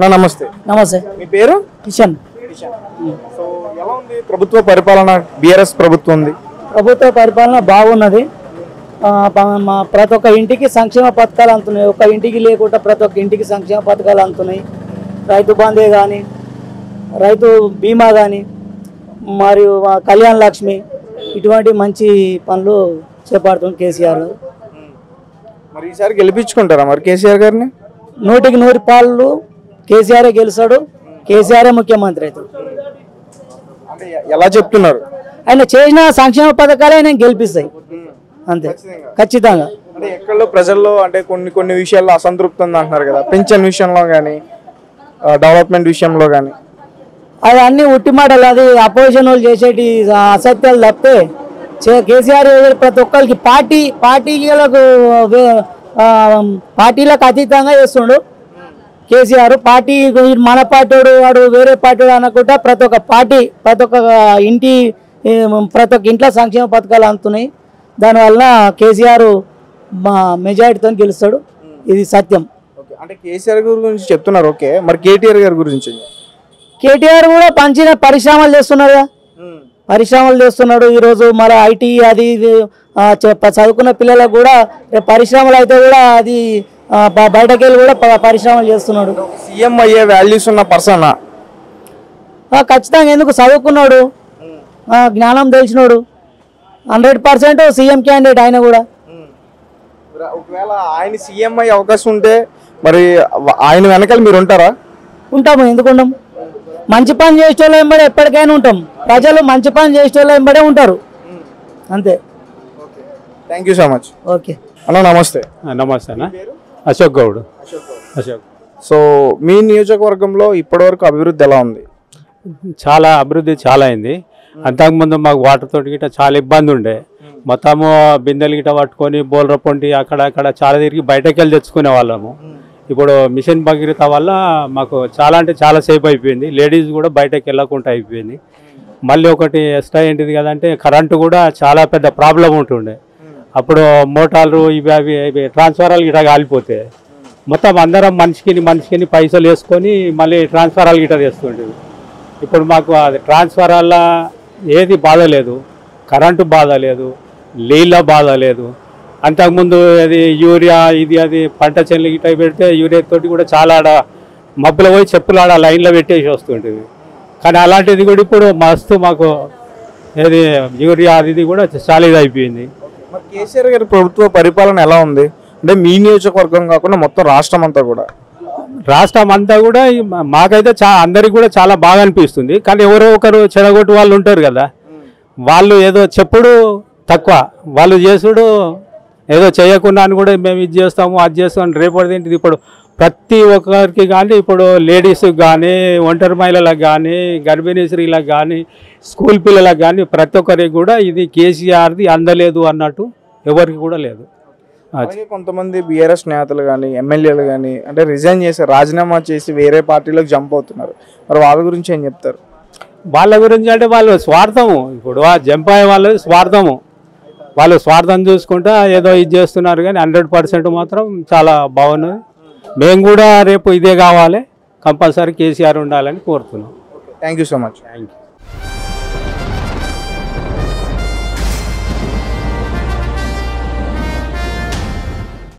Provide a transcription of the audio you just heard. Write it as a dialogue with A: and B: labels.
A: నా నమస్తే.
B: నమస్తే.
A: మీ పేరు?
B: కిషన్.
A: సో ఎలా ఉంది ప్రభుత్వ పరిపాలన బీఆర్ఎస్ ప్రభుత్వం ఉంది?
B: ప్రభుత్వ పరిపాలన బాగున్నది. ప్రతి ఒక్క ఇంటికి సంక్షేమ పథకాలు అందుతున్నాయి ఒక ఇంటికి లేకుండా ప్రతి ఒక్క ఇంటికి సంక్షేమ పథకాలు అందుతున్నాయి రైతు బంధే కానీ రైతు బీమా కానీ మరియు కళ్యాణ లక్ష్మి ఇటువంటి మంచి పనులు చేపడుతుంది కేసీఆర్.
A: మరి ఈసారి గెలిపించుకుంటారా మరి కేసీఆర్ గారిని?
B: నూటికి నూరు పాలు కేసీఆరే గెలుస్తాడు కేసీఆరే ముఖ్యమంత్రి అవుతాడు.
A: ఎలా చెప్తున్నారు?
B: ఆయన చేసిన సంక్షేమ పథకాలే ఆయన గెలిపిస్తాయి. అంతే. ఖచ్చితంగా.
A: అంటే ఎక్కడో ప్రజల్లో అంటే కొన్ని కొన్ని విషయాల్లో అసంతృప్తి ఉంది అంటున్నారు కదా. పెన్షన్ విషయంలో కానీ డెవలప్మెంట్ విషయంలో కానీ
B: అది అన్ని ఉట్టి మాటలు అది అపోజిషన్ వాళ్ళు చేసేటి అసత్యాలు తప్పితే కేసీఆర్ ప్రతి ఒక్కరికి పార్టీ పార్టీలకు పార్టీలకు అతీతంగా చేస్తుండు. కేసీఆర్ పార్టీ మన పార్టీ వాడు వేరే పార్టీ వాడు అనకుండా ప్రతి ఒక్క పార్టీ ప్రతి ఒక్క ఇంటి ప్రతి ఒక్క ఇంట్లో సంక్షేమ పథకాలు అందుతున్నాయి. దానివల్ల కేసీఆర్ మా మెజారిటీతో గెలుస్తాడు. ఇది సత్యం.
A: ఓకే అంటే కేసీఆర్ గారి గురించి చెప్తున్నారు ఓకే. మరి కేటీఆర్ గారి గురించి
B: కేటీఆర్ కూడా పంచిన పరిశ్రమలు చేస్తున్నారు కదా. పరిశ్రమలు చేస్తున్నాడు. ఈరోజు మరి ఐటీ అది చదువుకున్న పిల్లలకు కూడా పరిశ్రమలు అయితే కూడా అది బయటకు వెళ్ళి కూడా పరిశ్రమలు చేస్తున్నాడు.
A: సీఎం అయ్యే వాల్యూస్ ఉన్న పర్సన్
B: ఆ, ఖచ్చితంగా ఎందుకు చదువుకున్నాడు? జ్ఞానం తెలిసినోడు. హండ్రెడ్ పర్సెంట్ సీఎం క్యాండిడేట్ ఆయన కూడా.
A: ఒకవేళ ఆయన సీఎం అయ్యే అవకాశం ఉంటే మరి ఆయన వెనకాల మీరు ఉంటారా?
B: ఉంటాము ఎందుకు ఉండము మంచి పని చేసే వాళ్ళు వెంబడే ఎప్పటికైనా ఉంటాం. ప్రజలు మంచి పని చేసే వాళ్ళు వెంబడే ఉంటారు. అంతే.
A: Thank you so much
B: okay
A: అన్న నమస్తే.
C: నమస్తే అన్న. అశోక్ గౌడ్. అశోక్
A: సో మీ నియోజకవర్గంలో ఇప్పటివరకు అభివృద్ధి ఎలా ఉంది?
C: చాలా అభివృద్ధి చాలా అయింది. అంతకుముందు మాకు వాటర్ తోటి గిట్ట చాలా ఇబ్బంది ఉండే. మొత్తము బిందెలు గిట్ట పట్టుకొని బోల్ర పొంటి అక్కడ అక్కడ చాలా తిరిగి బయటకు వెళ్ళి తెచ్చుకునే వాళ్ళము. ఇప్పుడు మిషన్ భగీరథ వల్ల మాకు చాలా అంటే చాలా సేఫ్ అయిపోయింది. లేడీస్ కూడా బయటకు వెళ్ళకుండా అయిపోయింది. మళ్ళీ ఒకటి ఎక్స్ట్రా ఏంటిది కదంటే కరెంటు కూడా చాలా పెద్ద ప్రాబ్లం ఉంటుండే. అప్పుడు మోటార్లు ఇవి అవి ఇవి ట్రాన్స్ఫారాలు గిట్ట కాలిపోతే మొత్తం అందరం మనిషికి మనిషికి పైసలు వేసుకొని మళ్ళీ ట్రాన్స్ఫారాలు గిట్ట చేస్తుండేవి ఇప్పుడు మాకు అది ట్రాన్స్ఫారాల ఏది బాధ లేదు. కరెంటు బాధ లేదు. నీళ్ళ బాధ లేదు. అంతకుముందు అది యూరియా ఇది అది పంట చెల్లి గిట్ట పెడితే యూరియా తోటి కూడా చాలా ఆడ మబ్బులు పోయి చెప్పులు ఆడ లైన్లో పెట్టేసి వస్తుంటుంది కానీ అలాంటిది కూడా ఇప్పుడు మస్తు మాకు ఏది యూరియా అది ఇది కూడా చాలా ఇది అయిపోయింది.
A: మరి కేసీఆర్ గారి ప్రభుత్వ పరిపాలన ఎలా ఉంది? అంటే మీ నియోజకవర్గం కాకుండా మొత్తం రాష్ట్రం అంతా కూడా.
C: రాష్ట్రం అంతా కూడా మాకైతే చా అందరికి కూడా చాలా బాగా అనిపిస్తుంది. కానీ ఎవరో ఒకరు చెడగొట్టు వాళ్ళు ఉంటారు కదా. వాళ్ళు ఏదో చెప్పుడు తక్కువ. వాళ్ళు చేసుడు ఏదో చేయకుండా అని కూడా మేము ఇది చేస్తాము అది చేస్తాము రేపటి ఏంటిది ఇప్పుడు ప్రతి ఒక్కరికి కానీ ఇప్పుడు లేడీస్కి కానీ ఒంటరి మహిళలకు కానీ గర్భిణీ స్త్రీలకు కానీ స్కూల్ పిల్లలకు కానీ ప్రతి ఒక్కరికి కూడా ఇది కేసీఆర్ది అందలేదు అన్నట్టు ఎవరికి కూడా లేదు.
A: అలాగే కొంతమంది బీఆర్ఎస్ నేతలు కానీ ఎమ్మెల్యేలు కానీ అంటే రిజైన్ చేసి రాజీనామా చేసి వేరే పార్టీలోకి జంప్ అవుతున్నారు. మరి వాళ్ళ గురించి ఏం చెప్తారు?
C: వాళ్ళ గురించి అంటే వాళ్ళు స్వార్థము. ఇప్పుడు ఆ జంపాయ వాళ్ళది స్వార్థము. వాళ్ళు స్వార్థం చూసుకుంటా ఏదో ఇది చేస్తున్నారు కానీ హండ్రెడ్ పర్సెంట్ మాత్రం చాలా బాగున్నది. మేము కూడా రేపు ఇదే కావాలి. కంపల్సరీ కేసీఆర్ ఉండాలని కోరుతున్నాం.
A: Thank so much
C: thank